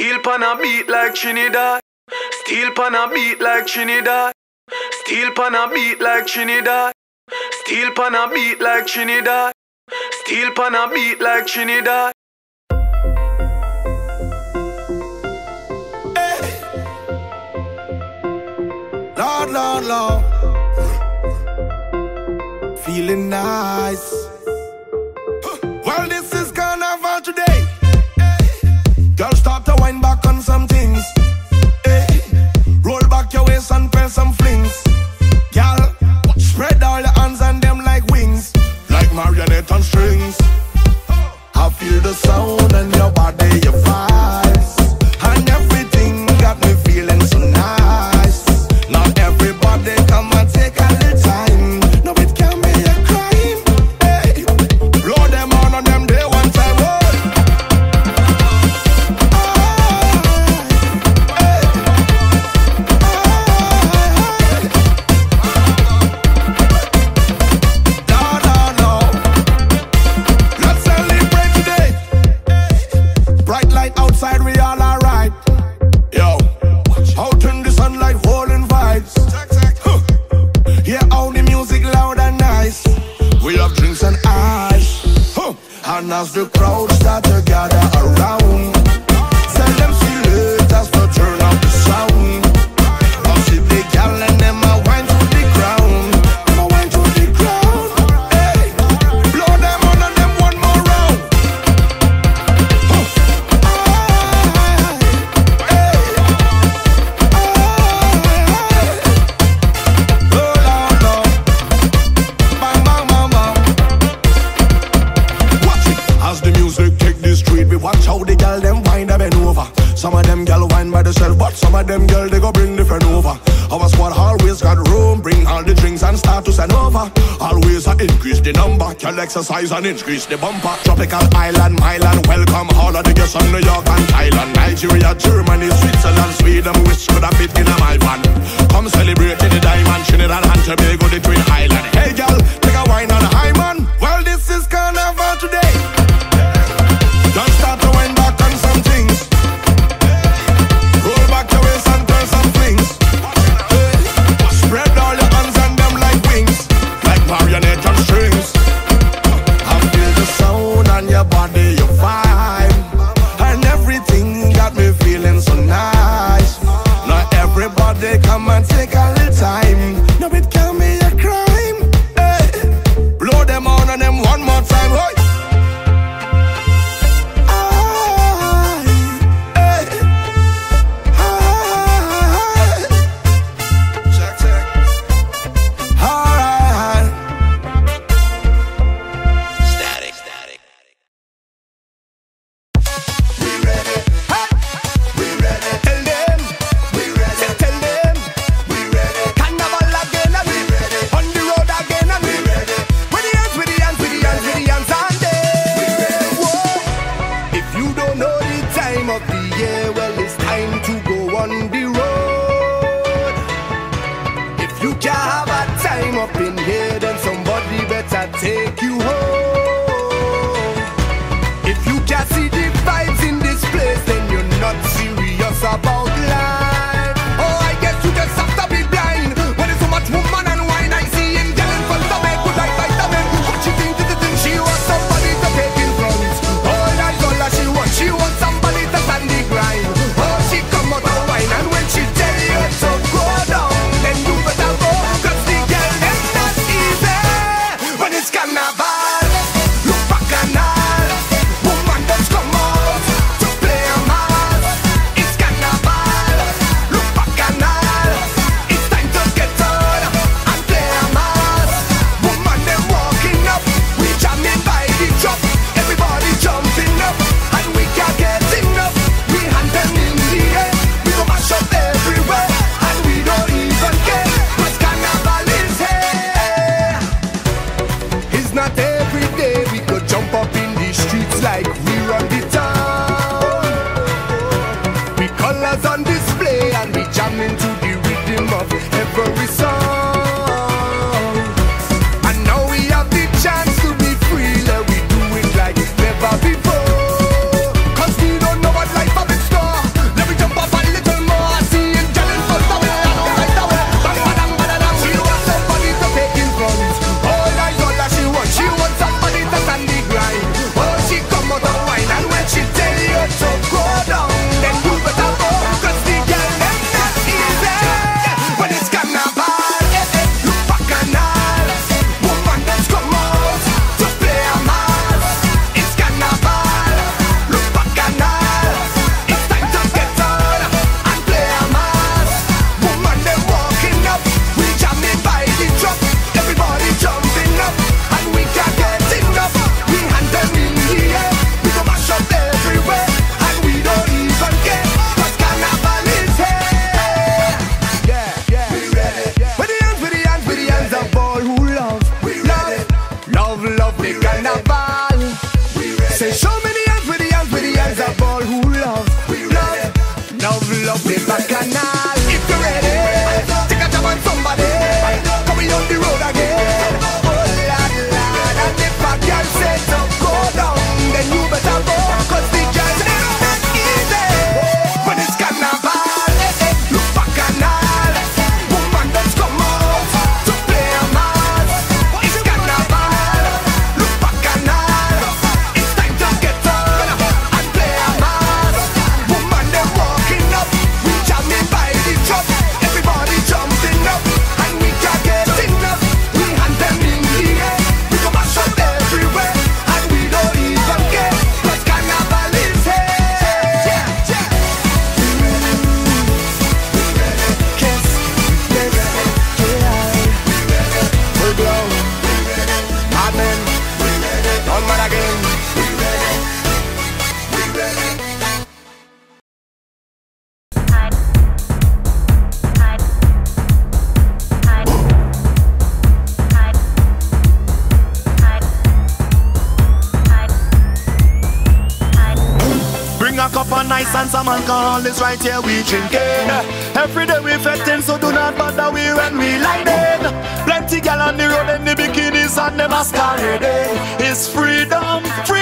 Steel pan a beat like Trinidad. Steel pan a beat like Trinidad. Steel pan a beat like Trinidad. Steel pan a beat like Trinidad. Steel pan a beat like Trinidad. Lord, Lord, Lord. Feeling nice. things. Hey, roll back your waist and press some flings. Girl, spread all your hands and them like wings. Like marionette on strings. I feel the sound. Nós do Some of them gal wine by themselves, but some of them girl they go bring the friend over. Our squad always got room, bring all the drinks and start to send over. Always I increase the number, can exercise and increase the bumper. Tropical island, island welcome all of the guests from New York and Thailand, Nigeria, Germany, Switzerland, Sweden. Wish could have fit in a my van. Come celebrate in the diamond, Trinidad and Tobago, the twin up in carnaval. and some alcohol is right here we drinking. Every day we feting, so do not bother we when we lightning. Plenty gal on the road and the bikinis and the masquerade. It's freedom, freedom.